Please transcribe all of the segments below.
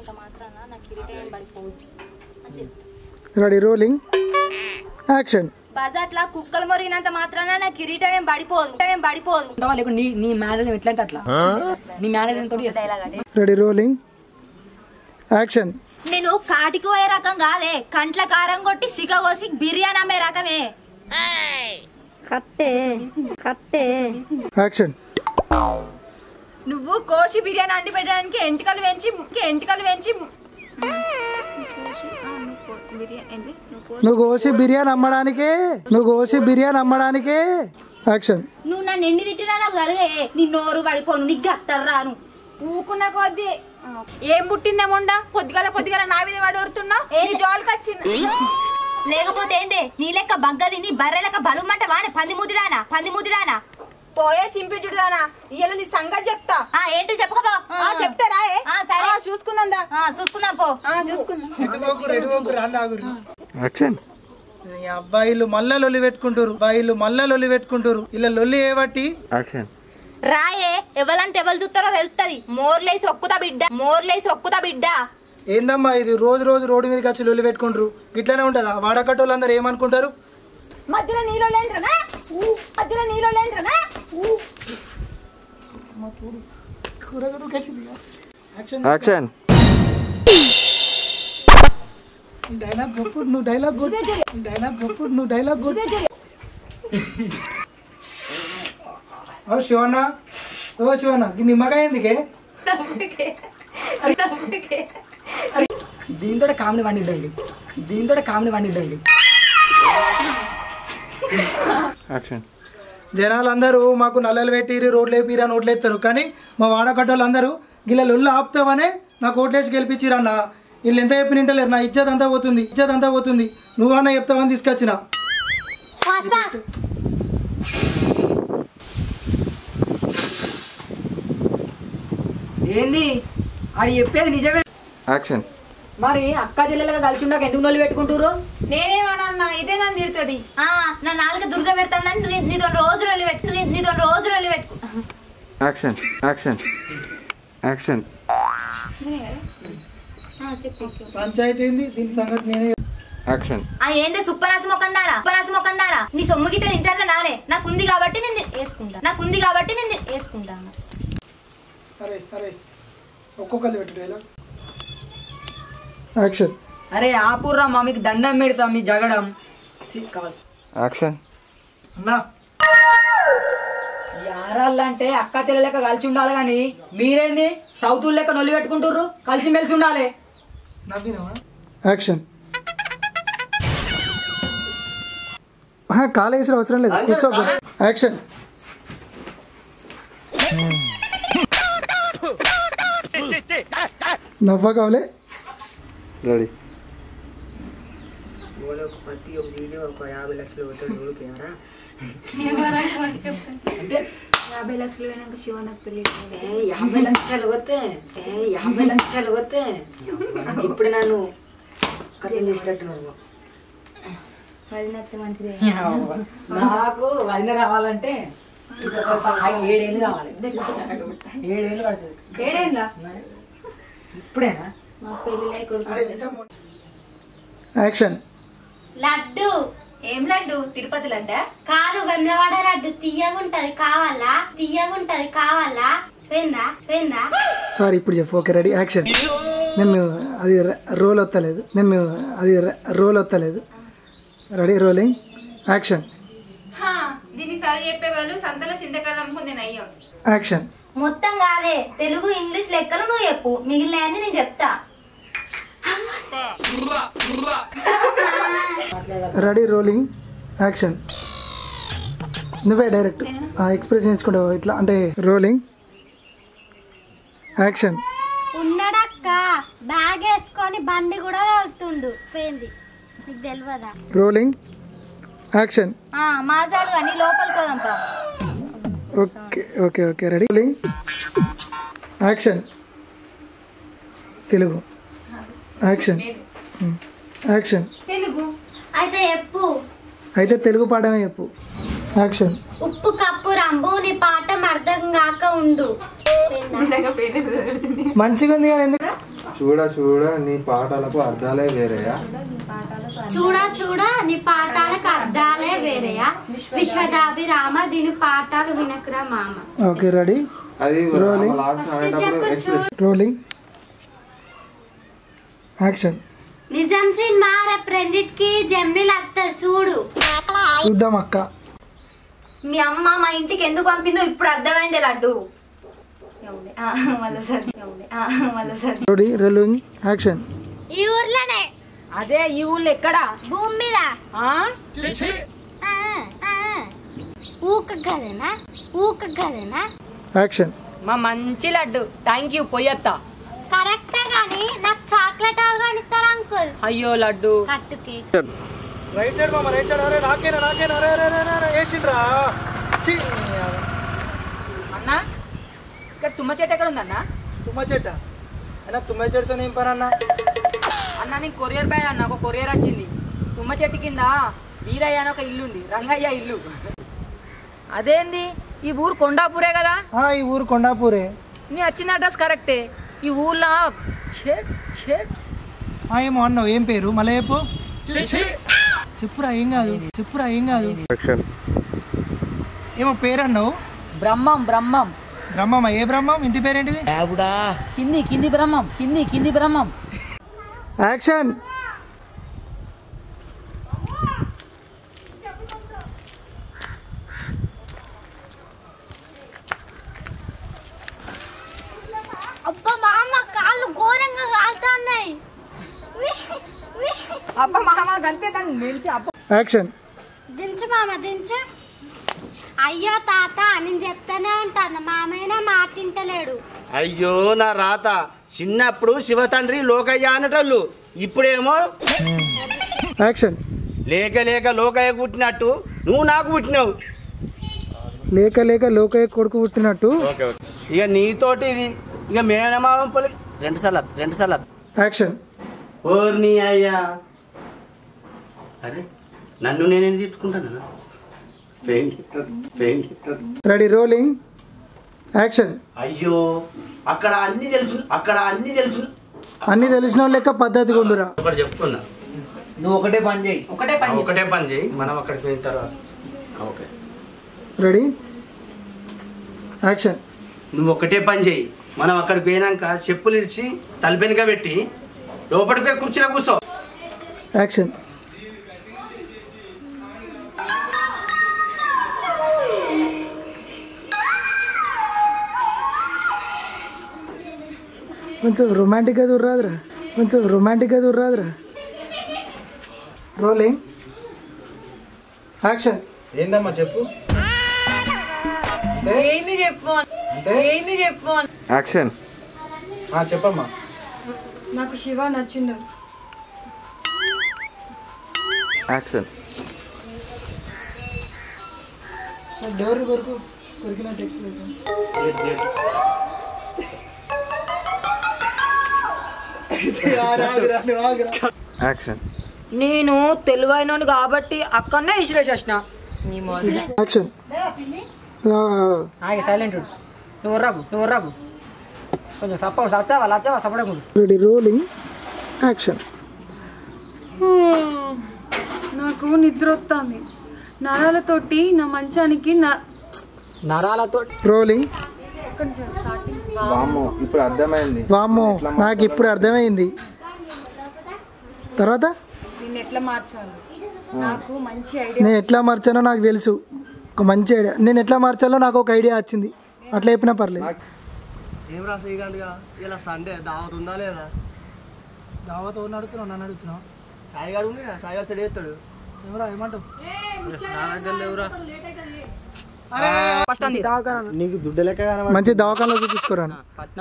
మాత్రాన ready rolling. Action. కుక్కలు మొరిగినంత మాత్రాన నా కిరీటం ఏం పడిపోదు. ఏం పడిపోదు. ఉంటావా? లేకుంటే నీ నీ ఎట్లా అట్లా? తోటి రెడీ రోలింగ్. యాక్షన్. నేను కాటికి పోయే రకం కాదే. కంట్ల కారం కొట్టి సిగ కోసి బిర్యానీ అమ్మే రకమే. కత్తే. కత్తే. యాక్షన్. నువ్వు కోసి బిర్యానీ అంటి పెట్టడానికి ఎంటికలు పెంచి ఎంటికలు పెంచి నువ్వు కోసి బిర్యానీ అమ్మడానికే నువ్వు కోసి బిర్యానీ అమ్మడానికే యాక్షన్. నువ్వు నన్ను ఎన్ని తిట్టినా నాకు కలిగే. నీ నోరు పడిపోను నీకు గత్తరు రాను ఊకున్న కొద్ది. ఏం పుట్టిందేమోండా పొద్దుగాల పొద్దుగాల నా మీద వాడు వరుతున్నా నీ జోలికి వచ్చింది. లేకపోతే ఏందే? నీ లెక్క బగ్గది నీ బర్రె లెక్క బలుమంట వానే పంది ముద్దుదానా పంది ముద్దుదానా పోయే చింపి చుడదానా ఇయ్యాల నీ సంగతి చెప్తా. ఆ ఏంటి? చెప్పుకోబో ఆ, చెప్తారా సరే. ఆ, చూసుకుందా ఆ, చూసుకుందాం పో. చూసుకుందాం. యాక్షన్. ఈ అబ్బాయిలు మళ్ళా లొల్లి పెట్టుకుంటారు అబ్బాయిలు మళ్ళా లొల్లి పెట్టుకుంటారు ఇలా లొల్లి ఏబట్టి యాక్షన్. రాయే ఎవరంత ఎవరు చూస్తారో తెలుస్తుంది మోర్లేసి ఒక్కుతా బిడ్డ. మోర్లేసి ఒక్కుతా బిడ్డ. ఏందమ్మా ఇది? రోజు రోజు రోడ్డు మీదకి వచ్చి లొల్లి పెట్టుకుంటారు ఇట్లానే ఉంటుందా? వాడకట్టోళ్ళందరూ ఏమనుకుంటారు? మధ్యలో నీలో లేంద్రనా? మధ్యలో లేంద్రనా? యాక్షన్ డైలాగ్ గొప్పుడు నువ్వు డైలాగ్ కొట్టు డైలాగ్ గొప్పుడు నువ్వు డైలాగ్ కొట్టు ఓ శివన్న ఓ శివన్న నిమ్మకాయ ఎందుకే దీంతో కామెడీ వండి ఇది దీంతో కామెడీ వండి ఇది జనాలందరూ మాకు నల్లలు పెట్టిరి రోడ్లు వేపిరి అని ఓట్లు వేస్తారు కానీ మా వాడకట్టోళ్ళందరూ గిల్ల లొల్లు ఆపుతావనే నాకు ఓట్లేసి గెలిపించిరన్న వీళ్ళు ఎంత చెప్పి నింటలేరు నా ఇజ్జత్ అంతా పోతుంది ఇజ్జత్ అంతా పోతుంది. నువ్వన్నా చెప్తావని తీసుకొచ్చిన. ఏంది? అది చెప్పేది నిజమే. యాక్షన్. మరి అక్క చెల్లెలుగా కలిసి ఉండక ఎందుకు నోళ్ళు పెట్టుకుంటారు నేనేమన్నా ఇదే నన్ను తిడుతుంది. ఆ, నా నాలుక దుర్గ పెడతానని నీతో రోజు రొల్లి పెట్టు నీతో రోజు రొల్లి పెట్టు. యాక్షన్ యాక్షన్ యాక్షన్ పంచాయతీ ఏంది? దీని సంగతి నేనే యాక్షన్ ఆ ఏందే? సుప్పనాసి సుప్పనాసి నీ సొమ్ము గిట్ట తింటారా నానే? నాకు ఉంది కాబట్టి నేను తి- వేసుకుంటా. నాకు ఉంది కాబట్టి నేను తి- వేసుకుంటా అరే అరే ఒక్కొక్కరు పెట్టు డైలాగ్. యాక్షన్ అరే ఆపూర్రా మా మీకు దండం పెడతాం మీ జగడం. యాక్షన్ అన్నా. అంటే అక్క చెల్లెలెక్క కలిసి ఉండాలి కానీ మీరేంది? సౌత్ లెక్క నొల్లి పెట్టుకుంటుర్రు? కలిసి మెలిసి ఉండాలి. నవ్వినావా? యాక్షన్ కాలేసిన అవసరం లేదు. కూర్చో యాక్షన్ నవ్వ రెడీ ప్రతి ఒక వీడియో ఒక యాభై లక్షలు పోతాడు కెమెరా. అంటే యాభై లక్షలు పోయినాక శివనకు పెళ్ళి ఏ యాభై లక్షలు పోతే ఏ యాభై లక్షలు పోతే ఇప్పుడు నన్ను కథం చేసేటట్టు నువ్వు. వదినత్తే మంచిది. నాకు వదిన రావాలంటే ఏడేళ్ళు కావాలి. ఏడేళ్ళు పడుతుంది. మరి ఇప్పుడేనా? మా యాక్షన్. లడ్డు. ఏం లడ్డు? తిరుపతి లడ్డా? కాదు వెమ్లవాడ లడ్డు. తీయగుంటది కావాలా? తీయగుంటది కావాలా? పోయిందా? పోయిందా? సారీ ఇప్పుడు చెప్పు. Okay ready. యాక్షన్. నేను అది రోల్ వస్తలేదు నేను అది రోల్ వస్తలేదు రెడీ రోలింగ్. యాక్షన్. హా, దీన్ని చదివి చెప్పేవాళ్ళు సంతలో చింతకాయలు అమ్ముకుంది అయ్యో. యాక్షన్. మొత్తం కాదే. తెలుగు ఇంగ్లీష్ లెక్కలు నువ్వు చెప్పు. మిగిలినవన్నీ నేను చెప్తా. Ready rolling action. నువ్వే డైరెక్ట్. ఎక్స్ప్రెషన్ ఇచ్చుకుంటావు ఇట్లా అంటే రోలింగ్ యాక్షన్. ఉన్నాడక్క బ్యాగ్ వేసుకొని బండి కూడా తోలుతుండు. పోయింది. నీకు తెలియదా రోలింగ్ యాక్షన్. ఆ, మాజాలు కానీ లోపలికి పోదాంపా okay okay okay ready. Rolling action. Telugu. Action action Telugu. అయితే చెప్పు. అయితే తెలుగు పాఠమే చెప్పు. యాక్షన్ ఉప్పు కప్పు రంబు నీ పాఠం అర్థం కాక ఉండు. మంచిగా ఉంది కానీ ఎందుకు? చూడ చూడ నీ పాటలకు అర్థాలే వేరేయా? చూడ చూడ నీ పాఠాలకు అర్థాలే వేరేయా? విశ్వదాభిరామ దీని పాఠాలు వినకురా మామ. ఓకే రెడీ అది ఎక్స్ప్రెస్ రోలింగ్ యాక్షన్ నిజం సినిమా రేపు రెండిటికి అత్త చూడు. చూద్దాం అక్క. మీ అమ్మ మా ఇంటికి ఎందుకు పంపిందో ఇప్పుడు అర్థమైంది లడ్డు. రెడీ రోలింగ్ యాక్షన్ ఈ ఊర్లోనే. అదే ఈ ఊళ్ళో ఎక్కడా? భూమి మీద. ఆ? ఆ, ఆ. ఊక గదేనా ఊక గదేనా యాక్షన్ మా మంచి లడ్డు. థ్యాంక్ యూ పొయ్యత్తా కరెక్టే గాని నాకు చాక్లెట్ అవగానే ఇస్తారు అంకుల్? అయ్యో లడ్డు. కట్టుకి. రైట్ సైడ్ మామ రైట్ సైడ్ అరే నాకేనా నాకేనా అరే అరే అరే అరే వేసిండ్రా. అన్న ఇక్కడ తుమ్మ చెట్టు ఎక్కడ ఉందన్న? తుమ్మ చెట్ట. అయినా తుమ్మ చెట్టుతో ఏం పని అన్న? అన్న నీకు కొరియర్ బ్యాగ్ అన్న ఒక కొరియర్ వచ్చింది. తుమ్మ చెట్టు కింద వీరయ్య అని ఒక ఇల్లు ఉంది. రంగయ్య ఇల్లు. అదేంది? ఈ ఊరు కొండాపూరే కదా? ఆ, ఈ ఊరు కొండాపూరే. నీ వచ్చిన అడ్రస్ కరెక్టే. ఈ ఊర్లో చెట్ ఏమో అన్నావు ఏం పేరు? మళ్ళీ చెప్పు. చెప్పురా ఏం కాదు చెప్పురా ఏం కాదు. ఏమో పేరు అన్నావు? బ్రహ్మం బ్రహ్మం. బ్రహ్మమ్మ ఏ బ్రహ్మం? ఇంటి పేరేంటిది? కింది కింది బ్రహ్మం కింది కింది బ్రహ్మం. యాక్షన్ అబ్బా మామ కాళ్ళు ఘోరంగా కాలుతున్నాయి అబ్బా మహా అంతే దాన్ని నిలిచి అబ్బా యాక్షన్ దించు మామ దించు. అయ్యో తాత నేను చెప్తానే ఉంటాను. మామయ్యనే మాటింటలేడు అయ్యో నా రాత చిన్నప్పుడు శివ తండ్రి లోకయ్య అనేటోళ్ళు ఇప్పుడేమో యాక్షన్ లేక లేక లోకయ్య పుట్టినట్టు నువ్వు నాకు పుట్టినావు. లేక లేక లోకయ్య కొడుకు పుట్టినట్టు. ఇక నీతోటి ఇది. ఇక మేనమామ పొలి రెండు సార్లు రెండు సార్లు యాక్షన్ ఓర్ని అయ్యా. అరే నన్ను నేనేం తిట్టుకుంటాను? పెయిన్ రెడీ రోలింగ్ యాక్షన్ అయ్యో అక్కడ అన్ని తెలుసు అక్కడ అన్ని తెలుసు. అన్ని తెలిసిన వాళ్ళు లెక్క పద్ధతిగా ఉండురా ఒకటి చెప్తున్నా. నువ్వు ఒకటే పని చేయి. ఒకటే పని ఒకటే పని చేయి. మనం అక్కడికి పోయిన తర్వాత. ఓకే. రెడీ యాక్షన్ నువ్వు ఒకటే పని చేయి. మనం అక్కడికి పోయినాక చెప్పులు ఇచ్చి తలపెనుక పెట్టి లోపలికి పోయి కుర్చీలో కూర్చో. యాక్షన్ కొంచెం రొమాంటిక్గా దూర్రాదురా కొంచెం రొమాంటిక్గా దూర్రాదురా రోలింగ్ యాక్షన్ ఏందమ్మా చెప్పు? ఏంది చెప్పు? ఏంది చెప్పు? యాక్షన్ ఆ, చెప్పమ్మా. నాకు శివ నచ్చిండు. యాక్షన్ డోర్ వరకు కొరికినట్టు ఎక్స్ప్రెషన్ యాక్షన్ నేను తెలివైనోడు కాబట్టి అక్కడనే ఇసిరేసేసిన నీ మోసం యాక్షన్ ఆగే సైలెంట్ ఉండు. నువ్వు రాగు నువ్వు రాగు కొంచెం సప్ప సచ్చావా లచ్చావా సపడకుండా రెడీ రోలింగ్ యాక్షన్ నాకు నిద్ర వస్తుంది నరాలతోటి నా మంచానికి నా నరాలతో రోలింగ్ ఒక్క నిమిషం ఇప్పుడు అర్థమైంది. వామ్మో నాకు ఇప్పుడు అర్థమైంది. తర్వాత? నేను ఎట్లా మార్చాలి నాకు మంచి ఐడియా నేను ఎట్లా మార్చానో నాకు తెలుసు. ఒక మంచి ఐడియా. నేను ఎట్లా మార్చాలో నాకు ఒక ఐడియా వచ్చింది. అట్లా చెప్పినా పర్లేదు. ఏం రా శ్రీకాంత్గా ఇలా సండే దావత్ ఉందా లేదా? దావతో అడుగుతున్నావు? నన్ను అడుగుతున్నావు? సాయిగాడు ఉంది సాయిగాడు సెడ్ చేస్తాడు. ఎవరా? ఏమంటావు? నా దగ్గర లేవురా. నీకు దుడ్డు లెక్క మంచి దవాఖానలో చూపించుకోరాను.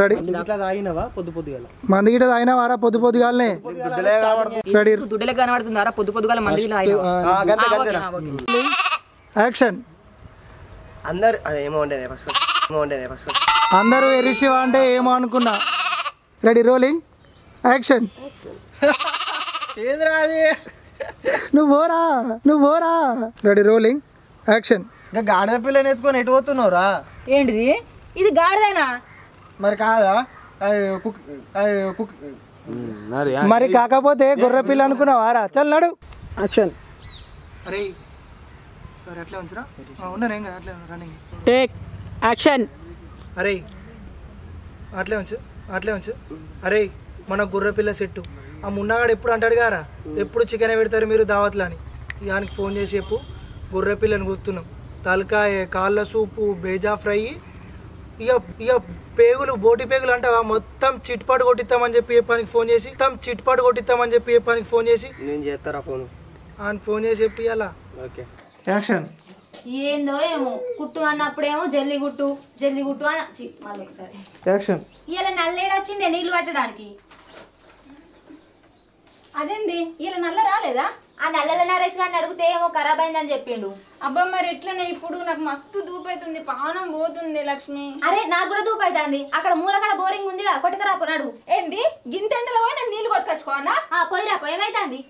రెడీ? ఇట్లా తాగినవా? పొద్దు పొద్దుగల. మంది గిట తాగినా వారా పొద్దు పొద్దుగాలనే రెడీ. దుడ్డలే కనబడుతుందారా? పొద్దు పొద్దుగాల మంది యాక్షన్. అందరు అదే ఏమో ఉండేది ఫస్ట్ ఏమో ఉండేది ఫస్ట్ అందరూ ఎరిశివ అంటే ఏమో అనుకున్నా. Ready rolling. యాక్షన్. ఏంద్రా అది? నువ్వు పోరా నువ్వు పోరా. Ready rolling. యాక్షన్. ఇంకా గాడిద పిల్లని ఎత్తుకొని ఎటు పోతున్నావురా? ఏంటిది? ఇది గాడిదైనా? మరి కాదా? మరి మరి కాకపోతే గొర్రె పిల్ల అనుకున్నావారా చల్ నడు. యాక్షన్ అరే. సరే అట్లే ఉంచురా. ఉన్నారు ఏం కదా అట్లే రన్నింగ్ టేక్ యాక్షన్ అరే. అట్లే ఉంచు అట్లే ఉంచు. అరే మన గుర్ర పిల్ల సెట్టు. ఆ మున్నగాడు ఎప్పుడు అంటాడు గారా ఎప్పుడు చికెన్ పెడతారు మీరు దావత్లు అని ఇయానికి ఫోన్ చేసి చెప్పు గుర్రె పిల్లని గుర్తున్నాం. తలకాయ కాళ్ళ సూపు బేజా ఫ్రై ఇక ఇక పేగులు బోటి పేగులు అంటావా మొత్తం చిట్పాటు కొట్టిస్తామని చెప్పి చెప్పానికి ఫోన్ చేసి మొత్తం చిట్పాటు కొట్టిస్తామని చెప్పి చెప్పానికి ఫోన్ చేసి? నేను చేస్తారా ఫోన్? ఆయన ఫోన్ చేసి చెప్పి అలా ఓకే. యాక్షన్. ఏందో ఏమో కుట్టు అన్నప్పుడేమో జల్లి గుట్టు జల్లి గుట్టు అని చి, మళ్ళీ ఒకసారి. యాక్షన్. ఇలా నల్లేడు వచ్చింది నీళ్ళు పట్టడానికి? అదేంది? ఇలా నల్ల రాలేదా? ఆ నల్లల నరేష్ గారిని అడిగితే ఏమో ఖరాబ్ అయిందని చెప్పిండు. అబ్బా మరి ఎట్లనే ఇప్పుడు నాకు మస్తు దూపైతుంది పానం పోతుంది లక్ష్మి. అరే నాకు కూడా దూపు అవుతుంది అక్కడ మూలకడ బోరింగ్ ఉందిగా కొట్టుకరా పోనాడు ఏంది? గింతెండలో పోయి నేను నీళ్ళు కొట్టుకొచ్చుకోనా? ఆ పోయిరా పోయి ఏమైతుంది?